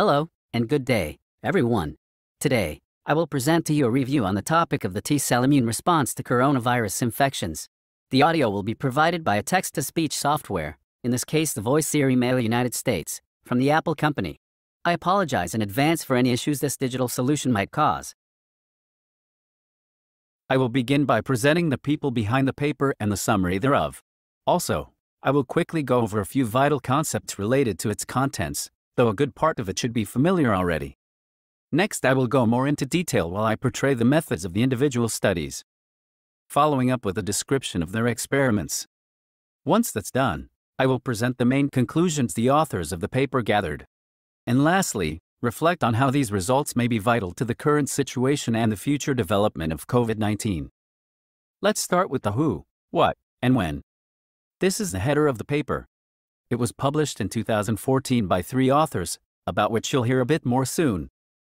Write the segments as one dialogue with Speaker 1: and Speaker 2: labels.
Speaker 1: Hello, and good day, everyone. Today, I will present to you a review on the topic of the T cell immune response to coronavirus infections. The audio will be provided by a text to speech software, in this case, the Voice Siri Mail United States, from the Apple Company. I apologize in advance for any issues this digital solution might cause.
Speaker 2: I will begin by presenting the people behind the paper and the summary thereof. Also, I will quickly go over a few vital concepts related to its contents, though a good part of it should be familiar already. Next, I will go more into detail while I portray the methods of the individual studies, following up with a description of their experiments. Once that's done, I will present the main conclusions the authors of the paper gathered. And lastly, reflect on how these results may be vital to the current situation and the future development of COVID 19. Let's start with the who, what, and when. This is the header of the paper. It was published in 2014 by three authors, about which you'll hear a bit more soon.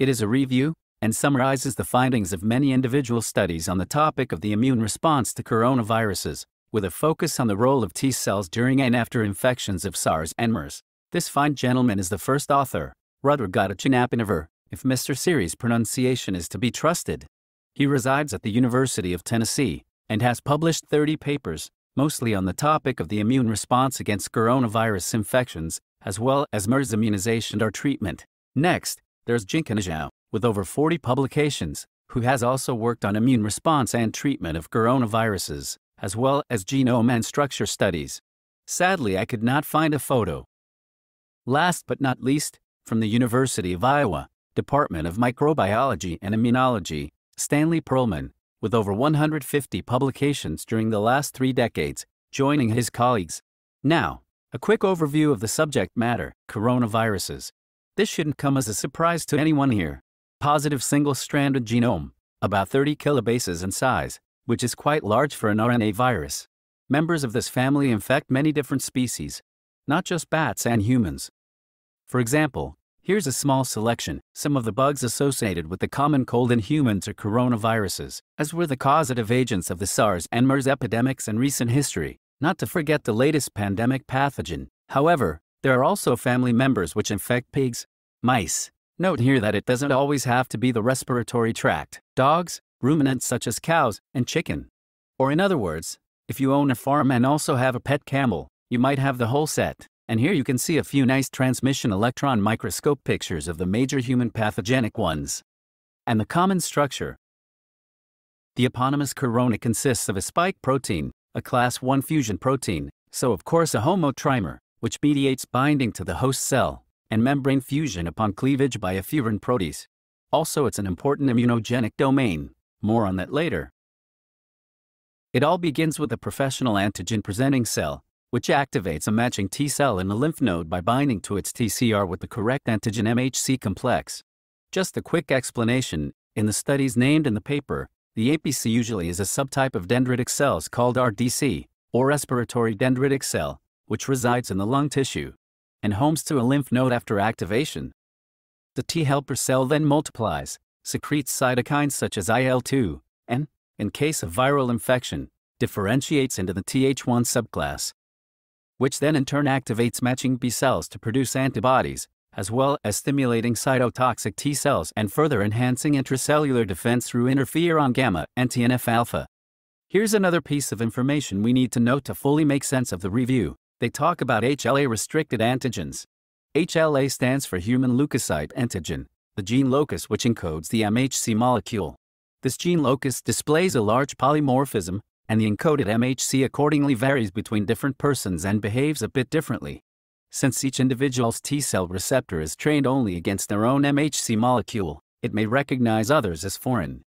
Speaker 2: It is a review and summarizes the findings of many individual studies on the topic of the immune response to coronaviruses, with a focus on the role of T cells during and after infections of SARS and MERS. This fine gentleman is the first author, Rudolf Gadachinapinaver, if Mr. Siri's pronunciation is to be trusted. He resides at the University of Tennessee and has published 30 papers, mostly on the topic of the immune response against coronavirus infections, as well as MERS immunization or treatment. Next, there's Jinkun Zhao, with over 40 publications, who has also worked on immune response and treatment of coronaviruses, as well as genome and structure studies. Sadly, I could not find a photo. Last but not least, from the University of Iowa, Department of Microbiology and Immunology, Stanley Perlman, with over 150 publications during the last three decades, joining his colleagues. Now, a quick overview of the subject matter coronaviruses. This shouldn't come as a surprise to anyone here. Positive single stranded genome, about 30 kilobases in size, which is quite large for an RNA virus. Members of this family infect many different species, not just bats and humans. For example, here's a small selection some of the bugs associated with the common cold in humans are coronaviruses, as were the causative agents of the SARS and MERS epidemics in recent history, not to forget the latest pandemic pathogen. However, there are also family members which infect pigs, mice. Note here that it doesn't always have to be the respiratory tract, dogs, ruminants such as cows and chicken. Or in other words, if you own a farm and also have a pet camel, you might have the whole set. And here you can see a few nice transmission electron microscope pictures of the major human pathogenic ones. And the common structure. The eponymous corona consists of a spike protein, a class 1 fusion protein, so of course a homotrimer, which mediates binding to the host cell, and membrane fusion upon cleavage by a furin protease. Also, it's an important immunogenic domain. More on that later. It all begins with a professional antigen presenting cell, which activates a matching T cell in the lymph node by binding to its TCR with the correct antigen MHC complex. Just a quick explanation in the studies named in the paper, the APC usually is a subtype of dendritic cells called RDC, or respiratory dendritic cell, which resides in the lung tissue and homes to a lymph node after activation. The T helper cell then multiplies, secretes cytokines such as IL 2, and, in case of viral infection, differentiates into the Th1 subclass, which then in turn activates matching B cells to produce antibodies, as well as stimulating cytotoxic T cells and further enhancing intracellular defense through interferon gamma and TNF alpha. Here's another piece of information we need to note to fully make sense of the review. They talk about HLA restricted antigens. HLA stands for human leukocyte antigen, the gene locus which encodes the MHC molecule. This gene locus displays a large polymorphism, and the encoded MHC accordingly varies between different persons and behaves a bit differently. Since each individual's T cell receptor is trained only against their own MHC molecule, it may recognize others as foreign.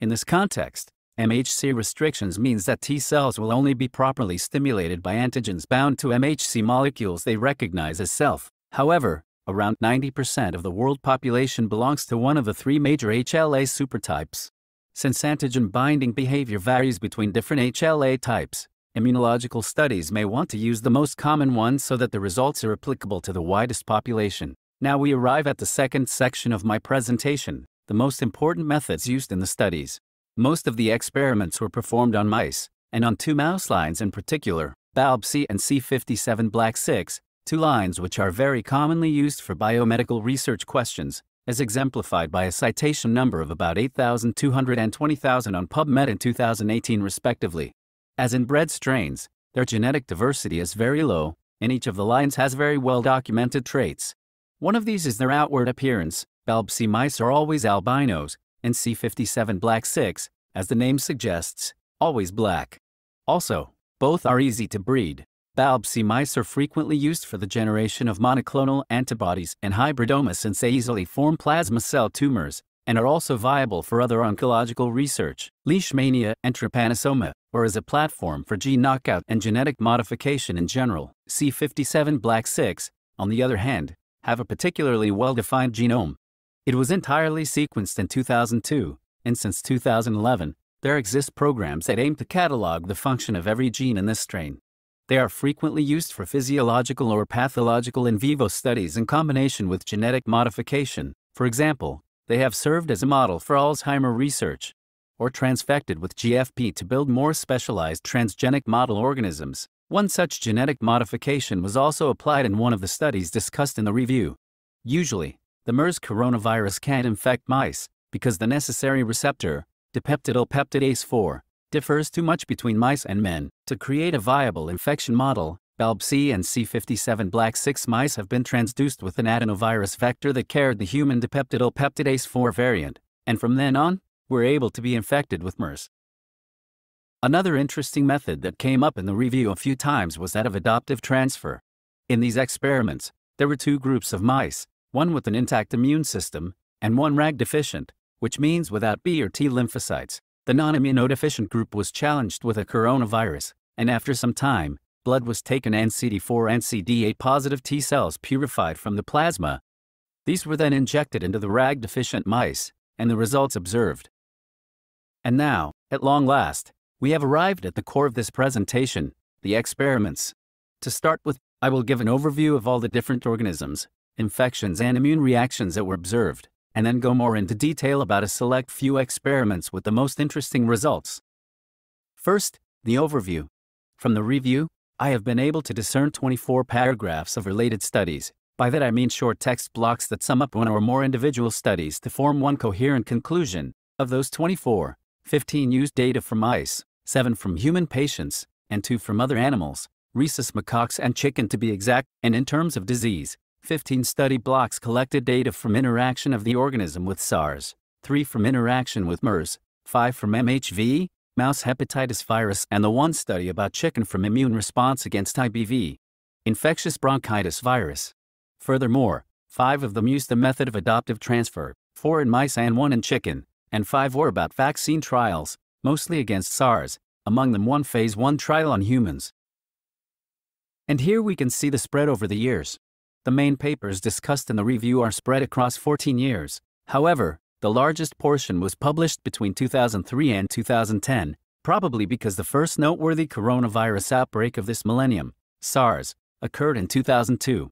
Speaker 2: In this context, MHC restrictions means that T cells will only be properly stimulated by antigens bound to MHC molecules they recognize as self. However, around 90% of the world population belongs to one of the three major HLA supertypes. Since antigen binding behavior varies between different HLA types, immunological studies may want to use the most common ones so that the results are applicable to the widest population. Now we arrive at the second section of my presentation, the most important methods used in the studies. Most of the experiments were performed on mice, and on two mouse lines in particular, BALB C and C57 Black 6, two lines which are very commonly used for biomedical research questions, as exemplified by a citation number of about 8,200 and 20,000 on PubMed in 2018 respectively. As in bred strains, their genetic diversity is very low, and each of the lines has very well documented traits. One of these is their outward appearance. BALB/c mice are always albinos, and C57 black 6, as the name suggests, always black. Also, both are easy to breed. BALB/c mice are frequently used for the generation of monoclonal antibodies and hybridomas since they easily form plasma cell tumors and are also viable for other oncological research, leishmania and trypanosoma, or as a platform for gene knockout and genetic modification in general. C57 Black 6, on the other hand, have a particularly well-defined genome. It was entirely sequenced in 2002, and since 2011, there exist programs that aim to catalog the function of every gene in this strain. They are frequently used for physiological or pathological in vivo studies in combination with genetic modification. For example, they have served as a model for Alzheimer research, or transfected with GFP to build more specialized transgenic model organisms. One such genetic modification was also applied in one of the studies discussed in the review. Usually, the MERS coronavirus can't infect mice because the necessary receptor, dipeptidyl peptidase 4, differs too much between mice and men. To create a viable infection model, BALB/c and C57 black 6 mice have been transduced with an adenovirus vector that carried the human dipeptidylpeptidase 4 variant, and from then on, were able to be infected with MERS. Another interesting method that came up in the review a few times was that of adoptive transfer. In these experiments, there were two groups of mice, one with an intact immune system, and one RAG deficient, which means without B or T lymphocytes. The non-immunodeficient group was challenged with a coronavirus, and after some time, blood was taken and CD4 and CD8 positive T cells purified from the plasma. These were then injected into the RAG deficient mice, and the results observed. And now, at long last, we have arrived at the core of this presentation the experiments. To start with, I will give an overview of all the different organisms, infections, and immune reactions that were observed and then go more into detail about a select few experiments with the most interesting results. First, the overview. From the review, I have been able to discern 24 paragraphs of related studies. By that I mean short text blocks that sum up one or more individual studies to form one coherent conclusion. Of those 24, 15 used data from mice, 7 from human patients, and 2 from other animals, rhesus macaques and chicken to be exact, and in terms of disease, 15 study blocks collected data from interaction of the organism with SARS, 3 from interaction with MERS, 5 from MHV, mouse hepatitis virus, and the one study about chicken from immune response against IBV, infectious bronchitis virus. Furthermore, 5 of them used the method of adoptive transfer, 4 in mice and 1 in chicken, and 5 were about vaccine trials, mostly against SARS, among them one phase 1 trial on humans. And here we can see the spread over the years. The main papers discussed in the review are spread across 14 years. However, the largest portion was published between 2003 and 2010, probably because the first noteworthy coronavirus outbreak of this millennium, SARS, occurred in 2002,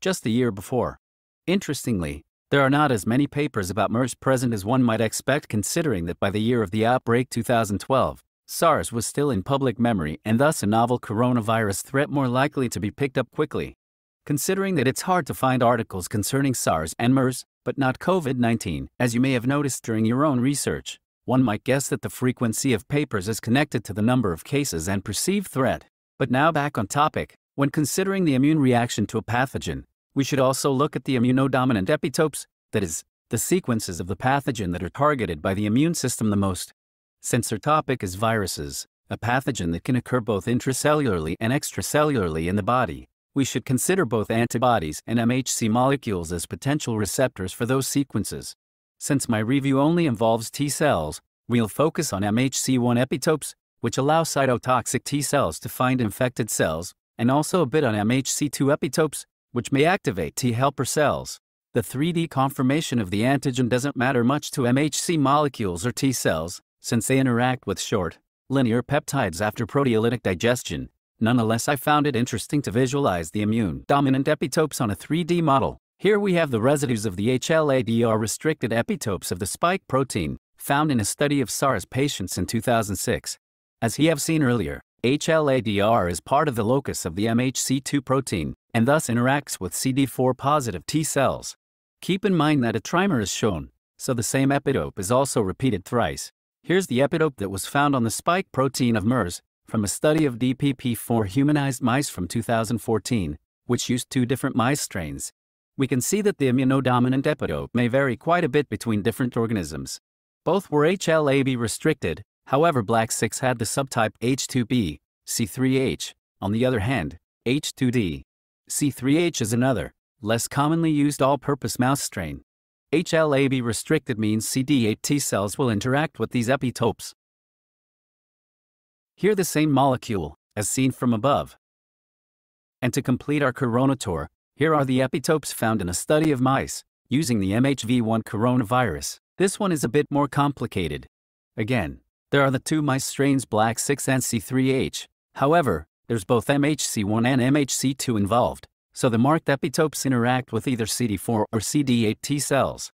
Speaker 2: just the year before. Interestingly, there are not as many papers about MERS present as one might expect considering that by the year of the outbreak 2012, SARS was still in public memory and thus a novel coronavirus threat more likely to be picked up quickly considering that it's hard to find articles concerning SARS and MERS, but not COVID 19, as you may have noticed during your own research. One might guess that the frequency of papers is connected to the number of cases and perceived threat. But now back on topic, when considering the immune reaction to a pathogen, we should also look at the immunodominant epitopes, that is, the sequences of the pathogen that are targeted by the immune system the most. Since our topic is viruses, a pathogen that can occur both intracellularly and extracellularly in the body, we should consider both antibodies and MHC molecules as potential receptors for those sequences. Since my review only involves T cells, we'll focus on MHC1 epitopes, which allow cytotoxic T cells to find infected cells, and also a bit on MHC2 epitopes, which may activate T helper cells. The 3D conformation of the antigen doesn't matter much to MHC molecules or T cells, since they interact with short, linear peptides after proteolytic digestion, Nonetheless, I found it interesting to visualize the immune dominant epitopes on a 3D model. Here we have the residues of the HLA-DR restricted epitopes of the spike protein, found in a study of SARS patients in 2006. As we have seen earlier, HLA-DR is part of the locus of the MHC2 protein, and thus interacts with CD4 positive T cells. Keep in mind that a trimer is shown, so the same epitope is also repeated thrice. Here's the epitope that was found on the spike protein of MERS from a study of DPP4 humanized mice from 2014, which used two different mice strains. We can see that the immunodominant epitope may vary quite a bit between different organisms. Both were HLA-B restricted, however Black 6 had the subtype H2B, C3H, on the other hand, H2D. C3H is another, less commonly used all-purpose mouse strain. HLA-B restricted means CD8 T cells will interact with these epitopes. Here the same molecule, as seen from above. And to complete our corona tour, here are the epitopes found in a study of mice, using the MHV1 coronavirus. This one is a bit more complicated. Again, there are the two mice strains Black 6 and C3H. However, there's both MHC1 and MHC2 involved, so the marked epitopes interact with either CD4 or CD8 T cells.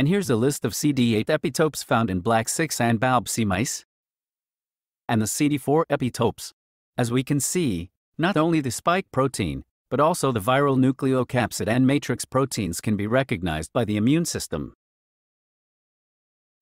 Speaker 2: And here's a list of CD8 epitopes found in Black 6 and BALB/c mice. And the CD4 epitopes. As we can see, not only the spike protein, but also the viral nucleocapsid and matrix proteins can be recognized by the immune system.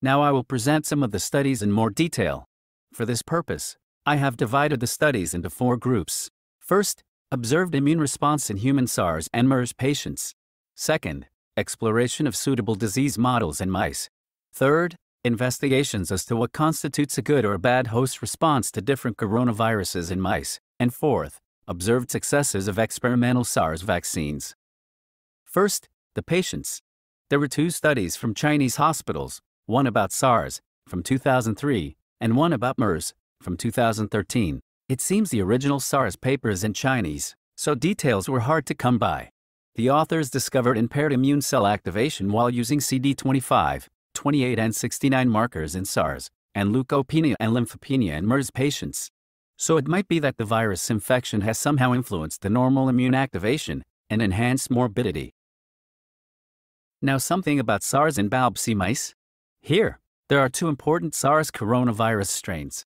Speaker 2: Now I will present some of the studies in more detail. For this purpose, I have divided the studies into four groups. First, observed immune response in human SARS and MERS patients. Second, exploration of suitable disease models in mice. Third, investigations as to what constitutes a good or bad host response to different coronaviruses in mice. And fourth, observed successes of experimental SARS vaccines. First, the patients. There were two studies from Chinese hospitals, one about SARS, from 2003, and one about MERS, from 2013. It seems the original SARS paper is in Chinese, so details were hard to come by. The authors discovered impaired immune cell activation while using CD25, 28 and 69 markers in SARS, and leukopenia and lymphopenia in MERS patients. So it might be that the virus infection has somehow influenced the normal immune activation and enhanced morbidity. Now something about SARS in BALB/c mice. Here, there are two important SARS coronavirus strains.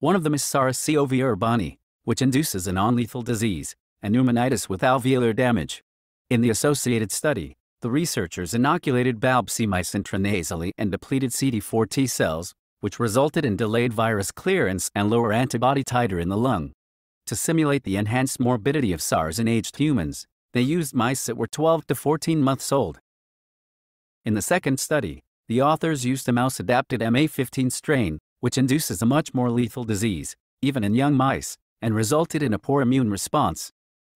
Speaker 2: One of them is SARS-CoV urbani, which induces a non-lethal disease, and pneumonitis with alveolar damage. In the associated study, the researchers inoculated BALB/c mice intranasally and depleted CD4 T cells, which resulted in delayed virus clearance and lower antibody titer in the lung. To simulate the enhanced morbidity of SARS in aged humans, they used mice that were 12 to 14 months old. In the second study, the authors used a mouse-adapted MA15 strain, which induces a much more lethal disease, even in young mice, and resulted in a poor immune response,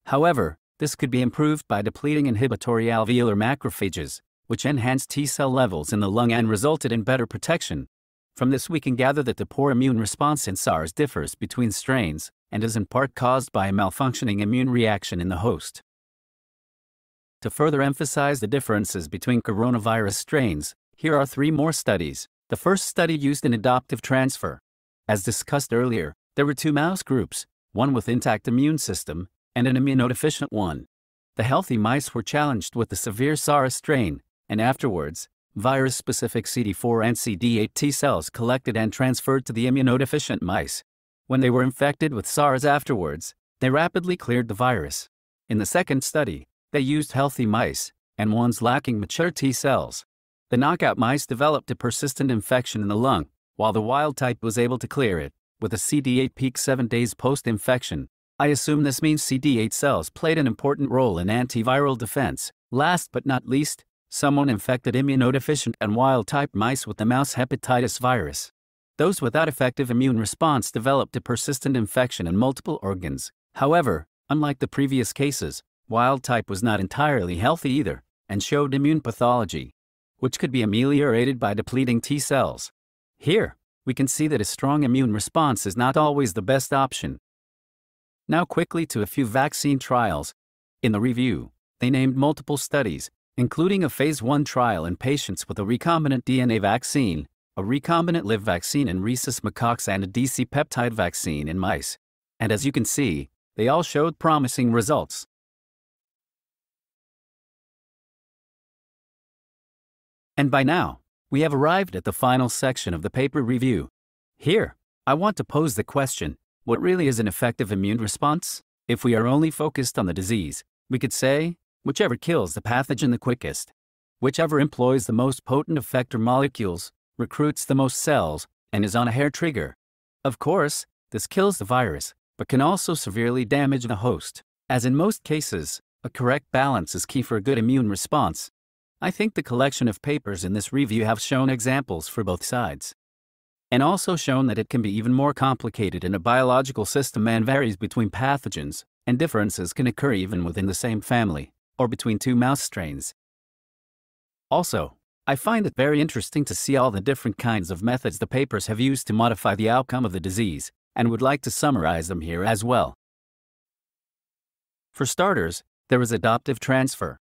Speaker 2: However, this could be improved by depleting inhibitory alveolar macrophages, which enhanced T cell levels in the lung and resulted in better protection. From this, we can gather that the poor immune response in SARS differs between strains and is in part caused by a malfunctioning immune reaction in the host. To further emphasize the differences between coronavirus strains, here are three more studies. The first study used an adoptive transfer. As discussed earlier, there were two mouse groups, one with intact immune system and an immunodeficient one. The healthy mice were challenged with the severe SARS strain, and afterwards, virus specific CD4 and CD8 T cells collected and transferred to the immunodeficient mice. When they were infected with SARS afterwards, they rapidly cleared the virus. In the second study, they used healthy mice and ones lacking mature T cells. The knockout mice developed a persistent infection in the lung, while the wild type was able to clear it, with a CD8 peak 7 days post infection. I assume this means CD8 cells played an important role in antiviral defense. Last but not least, someone infected immunodeficient and wild-type mice with the mouse hepatitis virus. Those without effective immune response developed a persistent infection in multiple organs. However, unlike the previous cases, wild-type was not entirely healthy either, and showed immune pathology, which could be ameliorated by depleting T cells. Here, we can see that a strong immune response is not always the best option. Now, quickly to a few vaccine trials. In the review, they named multiple studies, including a phase 1 trial in patients with a recombinant DNA vaccine, a recombinant live vaccine in rhesus macaques, and a DC peptide vaccine in mice. And as you can see, they all showed promising results. And by now, we have arrived at the final section of the paper review. Here, I want to pose the question What really is an effective immune response? If we are only focused on the disease, we could say, whichever kills the pathogen the quickest, whichever employs the most potent effector molecules, recruits the most cells, and is on a hair trigger. Of course, this kills the virus, but can also severely damage the host. As in most cases, a correct balance is key for a good immune response. I think the collection of papers in this review have shown examples for both sides. And also shown that it can be even more complicated in a biological system and varies between pathogens, and differences can occur even within the same family, or between two mouse strains. Also, I find it very interesting to see all the different kinds of methods the papers have used to modify the outcome of the disease, and would like to summarize them here as well. For starters, there is adoptive transfer.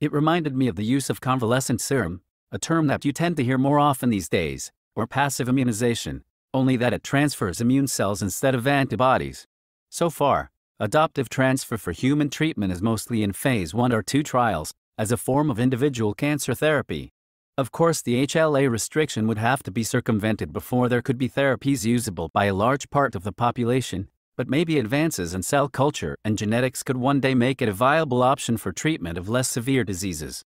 Speaker 2: It reminded me of the use of convalescent serum, a term that you tend to hear more often these days, or passive immunization, only that it transfers immune cells instead of antibodies. So far, adoptive transfer for human treatment is mostly in phase 1 or 2 trials, as a form of individual cancer therapy. Of course, the HLA restriction would have to be circumvented before there could be therapies usable by a large part of the population, but maybe advances in cell culture and genetics could one day make it a viable option for treatment of less severe diseases.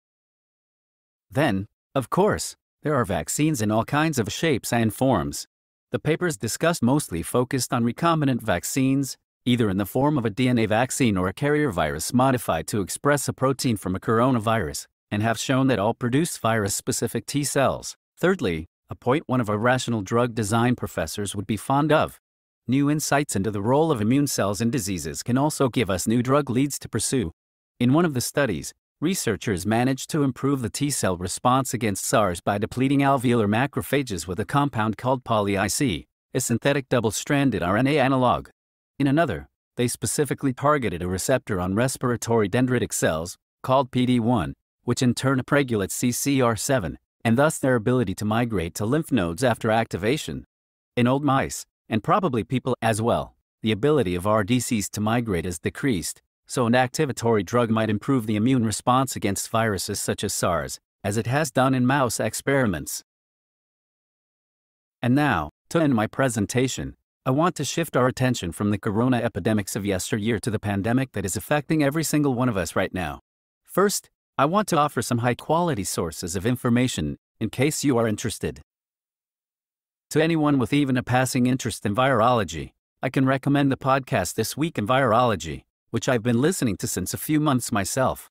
Speaker 2: Then, of course, there are vaccines in all kinds of shapes and forms. The papers discussed mostly focused on recombinant vaccines, either in the form of a DNA vaccine or a carrier virus modified to express a protein from a coronavirus, and have shown that all produce virus specific T cells. Thirdly, a point one of our rational drug design professors would be fond of. New insights into the role of immune cells in diseases can also give us new drug leads to pursue. In one of the studies, researchers managed to improve the T cell response against SARS by depleting alveolar macrophages with a compound called poly-IC, a synthetic double stranded RNA analog. In another, they specifically targeted a receptor on respiratory dendritic cells, called PD1, which in turn upregulates CCR7, and thus their ability to migrate to lymph nodes after activation. In old mice, and probably people as well, the ability of RDCs to migrate is decreased, so an activatory drug might improve the immune response against viruses such as SARS, as it has done in mouse experiments. And now, to end my presentation, I want to shift our attention from the corona epidemics of yesteryear to the pandemic that is affecting every single one of us right now. First, I want to offer some high quality sources of information in case you are interested. To anyone with even a passing interest in virology, I can recommend the podcast This Week in Virology, which I've been listening to since a few months myself.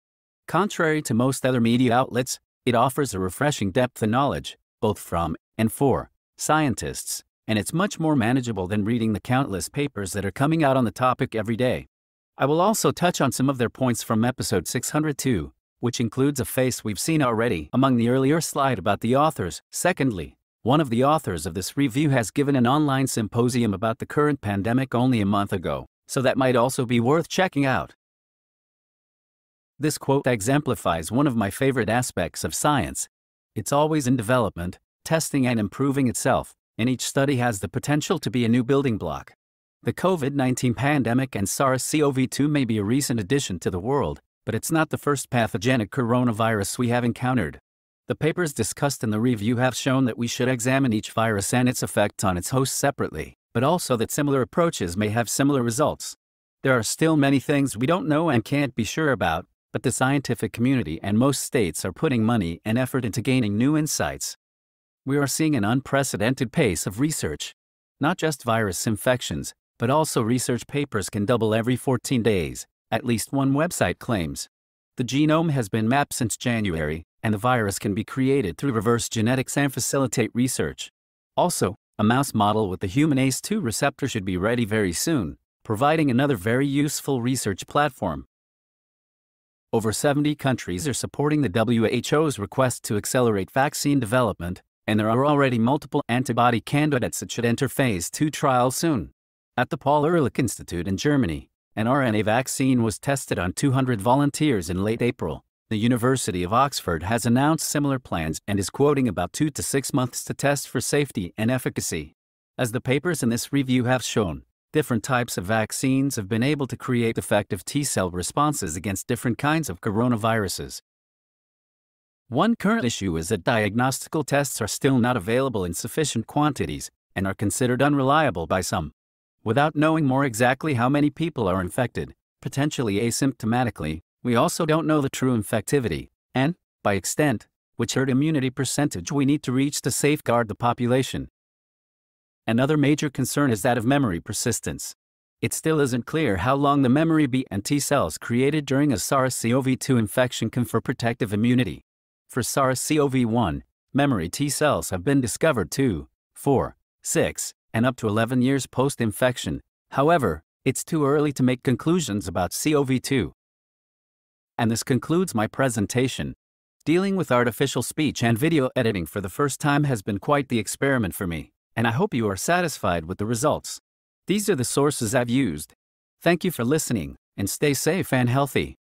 Speaker 2: Contrary to most other media outlets, it offers a refreshing depth of knowledge, both from and for scientists, and it's much more manageable than reading the countless papers that are coming out on the topic every day. I will also touch on some of their points from episode 602, which includes a face we've seen already among the earlier slide about the authors. Secondly, one of the authors of this review has given an online symposium about the current pandemic only a month ago, so that might also be worth checking out. This quote exemplifies one of my favorite aspects of science. It's always in development, testing and improving itself, and each study has the potential to be a new building block. The COVID 19 pandemic and SARS CoV 2 may be a recent addition to the world, but it's not the first pathogenic coronavirus we have encountered. The papers discussed in the review have shown that we should examine each virus and its effects on its host separately, but also that similar approaches may have similar results. There are still many things we don't know and can't be sure about, but the scientific community and most states are putting money and effort into gaining new insights. We are seeing an unprecedented pace of research. Not just virus infections, but also research papers can double every 14 days, at least one website claims. The genome has been mapped since January, and the virus can be created through reverse genetics and facilitate research. Also, a mouse model with the human ACE2 receptor should be ready very soon, providing another very useful research platform. Over 70 countries are supporting the WHO's request to accelerate vaccine development, and there are already multiple antibody candidates that should enter phase 2 trials soon. At the Paul Ehrlich Institute in Germany, an RNA vaccine was tested on 200 volunteers in late April. The University of Oxford has announced similar plans and is quoting about two to six months to test for safety and efficacy. As the papers in this review have shown, different types of vaccines have been able to create effective T cell responses against different kinds of coronaviruses. One current issue is that diagnostical tests are still not available in sufficient quantities and are considered unreliable by some. without knowing more exactly how many people are infected, potentially asymptomatically, we also don't know the true infectivity, and, by extent, which herd immunity percentage we need to reach to safeguard the population. Another major concern is that of memory persistence. It still isn't clear how long the memory B and T cells created during a SARS-CoV-2 infection confer protective immunity. For SARS-CoV-1, memory T cells have been discovered 2, 4, 6, and up to 11 years post-infection. However, it's too early to make conclusions about CoV-2. And this concludes my presentation. Dealing with artificial speech and video editing for the first time has been quite the experiment for me, and I hope you are satisfied with the results. These are the sources I've used. Thank you for listening, and stay safe and healthy.